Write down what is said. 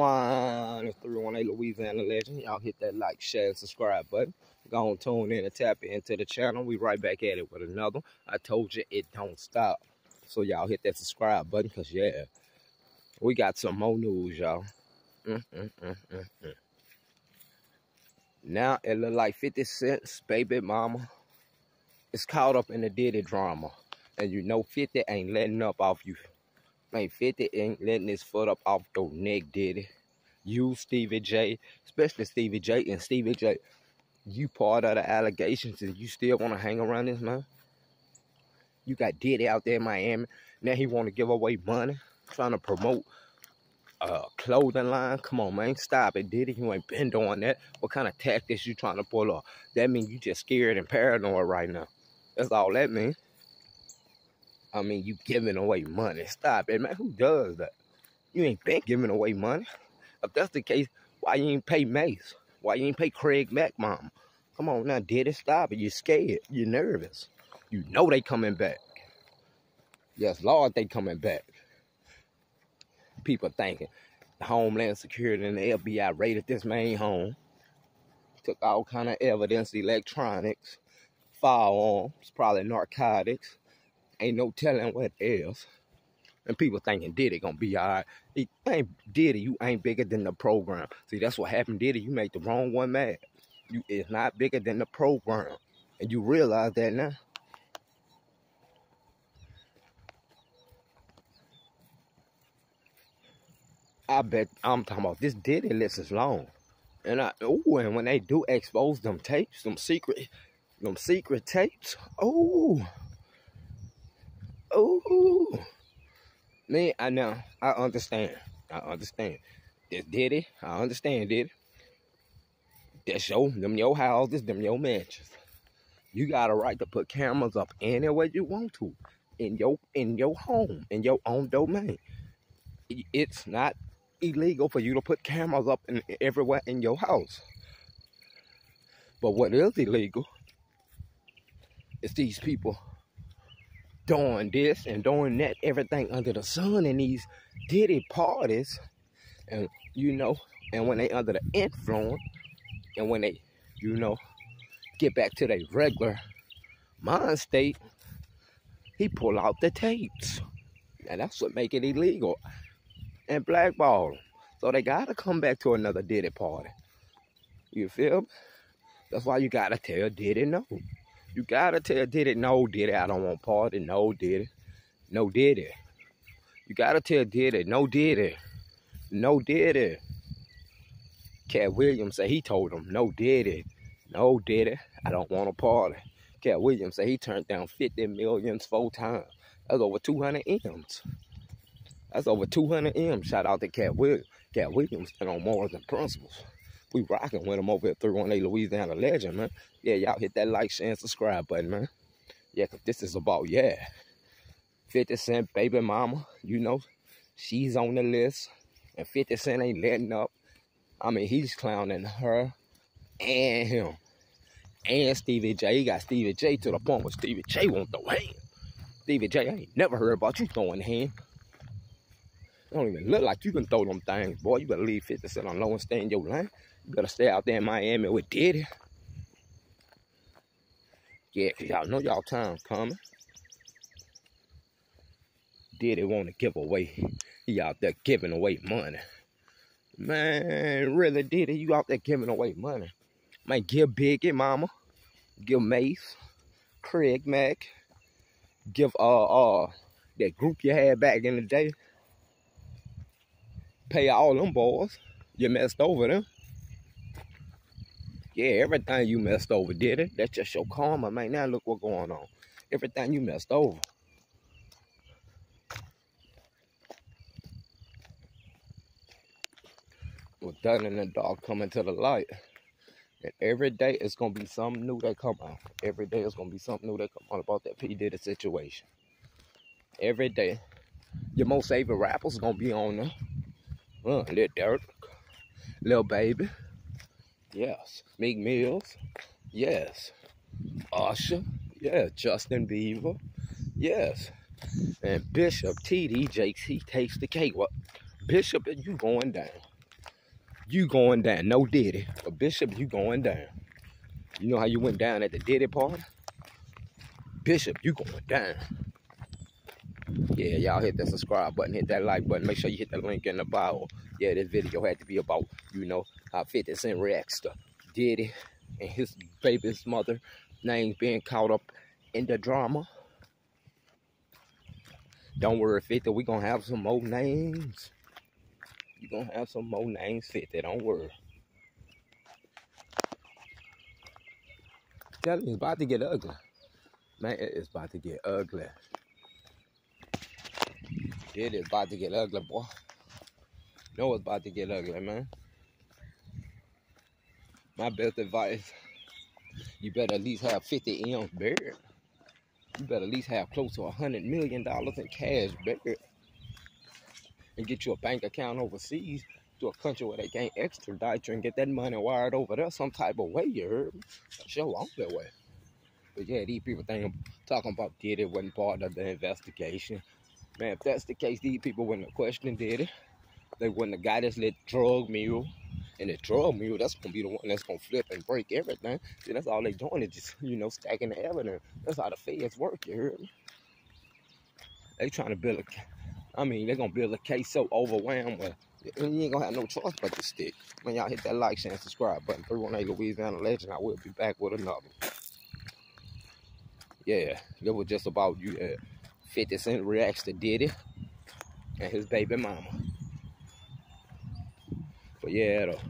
One, it's 318 Louisiana Legend. Y'all hit that like, share, and subscribe button. Go on, tune in and tap into the channel. We right back at it with another. I told you it don't stop. So y'all hit that subscribe button because, yeah, we got some more news, y'all. Mm, mm, mm, mm, mm. now it look like 50 Cent's baby mama is caught up in the Diddy drama. And you know 50 ain't letting up off you. Man, 50 ain't letting his foot up off your neck, Diddy. You, Stevie J, especially Stevie J and Stevie J, you part of the allegations and you still want to hang around this man? You got Diddy out there in Miami. Now he want to give away money, trying to promote a clothing line. Come on, man. Stop it, Diddy. You ain't been doing that. What kind of tactics you trying to pull off? That means you just scared and paranoid right now. That's all that means. I mean, you giving away money. Stop it, man. Who does that? You ain't been giving away money. If that's the case, why you ain't pay Mase? Why you ain't pay Craig Mack, mom? Come on now, Diddy stop it? You're scared. You're nervous. You know they coming back. Yes, Lord, they coming back. People thinking the Homeland Security and the FBI raided this main home. Took all kind of evidence, electronics, firearms, probably narcotics Ain't no telling what else. And people thinking Diddy gonna be all right. He ain't Diddy, you ain't bigger than the program. See, that's what happened, Diddy. You made the wrong one mad. You is not bigger than the program. And you realize that now. I bet I'm talking about this Diddy list is long. And I oh, and when they do expose them tapes, them secret, them secret tapes, oh, Oh, man, I know. I understand. I understand. This Diddy, I understand Diddy. That's your, them your houses, them your mansions. You got a right to put cameras up anywhere you want to, in your in your home, in your own domain. It's not illegal for you to put cameras up in, everywhere in your house. But what is illegal is these people doing this and doing that, everything under the sun in these diddy parties. And, you know, and when they under the influence, and when they, you know, get back to their regular mind state, he pull out the tapes. And that's what make it illegal. And blackball them. So they gotta come back to another Diddy party. You feel? That's why you gotta tell Diddy no. You gotta tell Diddy, no Diddy, I don't want party. No Diddy. No Diddy. You gotta tell Diddy, no Diddy. No Diddy. Katt Williams said he told him, no Diddy. No Diddy, I don't want a party. Katt Williams said he turned down 50 millions four times. That's over 200 M's. That's over 200 M's. Shout out to Katt Williams. Katt Williams stand on more than principles we rocking with them over at 318 Louisiana Legend, man. Yeah, y'all hit that like, share, and subscribe button, man. Yeah, because this is about, yeah. 50 Cent baby mama, you know, she's on the list. And 50 Cent ain't letting up. I mean, he's clowning her and him. And Stevie J. He got Stevie J to the point where Stevie J won't throw hand. Stevie J, I ain't never heard about you throwing hand. Don't even look like you can throw them things, boy. You better leave 50 Cent on low and stay in your lane. You better stay out there in Miami with Diddy. Yeah, cause y'all know y'all time's coming. Diddy want to give away. He out there giving away money. Man, really, Diddy, you out there giving away money. Man, give Biggie, mama. Give Mase. Craig Mack. Give uh uh that group you had back in the day. Pay all them boys. You messed over them. Yeah, everything you messed over, did it? That's just your karma, man. Now look what's going on. Everything you messed over. Well, done in the dark coming to the light. And every day it's gonna be something new that come out. Every day it's gonna be something new that come out about that P Diddy situation. Every day. Your most favorite rappers gonna be on there. Uh, Lil Durk, Lil Baby. Yes. Meek Mills. Yes. Usher. Yeah. Justin Bieber. Yes. And Bishop TD Jakes, he takes the cake. What? Bishop, you going down. you going down. No Diddy. But Bishop, you going down. You know how you went down at the Diddy party? Bishop, you going down. Yeah, y'all hit that subscribe button, hit that like button. Make sure you hit the link in the bio. Yeah, this video had to be about, you know, how 50 Cent reacts to Diddy and his baby's mother names being caught up in the drama. Don't worry, 50, we gonna have some more names. You gonna have some more names, 50, don't worry. It's about to get ugly. Man, it's about to get ugly. It is about to get ugly, boy. Know it's about to get ugly, man. My best advice, you better at least have 50 M's buried. You better at least have close to a $100 million in cash buried. And get you a bank account overseas to a country where they can't extradite you and get that money wired over there some type of way, you heard me? Show on that way. But yeah, these people think talking about Diddy wasn't part of the investigation. Man, if that's the case, these people wouldn't have questioned it. They wouldn't have got this little drug mule. And the drug mule, that's gonna be the one that's gonna flip and break everything. See, that's all they doing is just, you know, stacking the evidence. That's how the feds work, you heard me? They trying to build a, I mean, they're gonna build a case so overwhelmed with you ain't gonna have no choice but to stick. When y'all hit that like, share, and subscribe button. 318 Louisiana Legend. I will be back with another. Yeah, it was just about you. Uh, 50 Cent reacts to Diddy and his baby mama. But yeah, though.